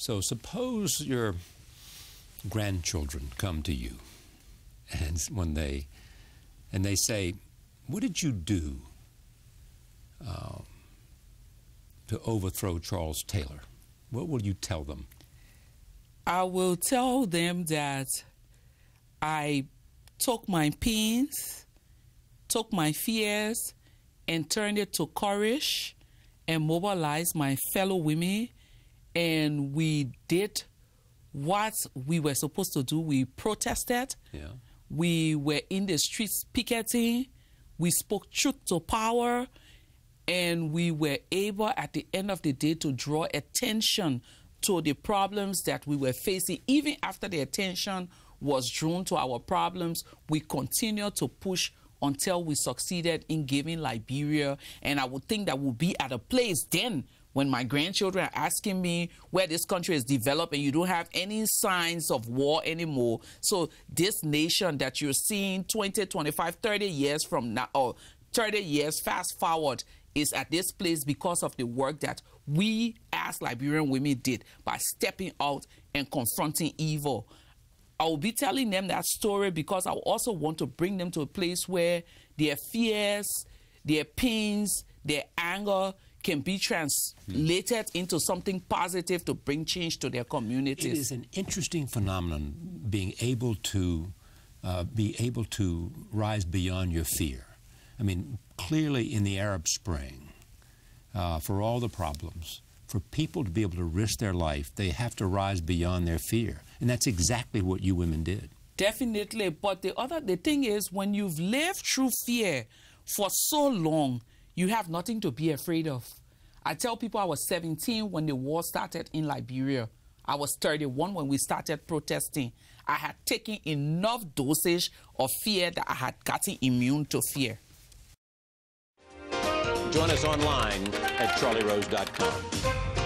So suppose your grandchildren come to you, and when they and they say, "What did you do uh, to overthrow Charles Taylor?" What will you tell them? I will tell them that I took my pains, took my fears, and turned it to courage and mobilized my fellow women. And we did what we were supposed to do. We protested. Yeah. We were in the streets picketing. We spoke truth to power. And we were able at the end of the day to draw attention to the problems that we were facing. Even after the attention was drawn to our problems, we continued to push until we succeeded in giving Liberia. And I would think that we'll be at a place then when my grandchildren are asking me where this country is developed and you don't have any signs of war anymore. So this nation that you're seeing 20, 25, 30 years from now, or 30 years fast forward, is at this place because of the work that we as Liberian women did by stepping out and confronting evil. I will be telling them that story because I also want to bring them to a place where their fears, their pains, their anger can be translated hmm. into something positive to bring change to their communities. It is an interesting phenomenon being able to uh, be able to rise beyond your fear. I mean, clearly in the Arab Spring, uh, for all the problems, for people to be able to risk their life, they have to rise beyond their fear. And that's exactly what you women did. Definitely. But the other the thing is when you've lived through fear for so long, you have nothing to be afraid of. I tell people I was 17 when the war started in Liberia. I was 31 when we started protesting. I had taken enough dosage of fear that I had gotten immune to fear. Join us online at charlierose.com.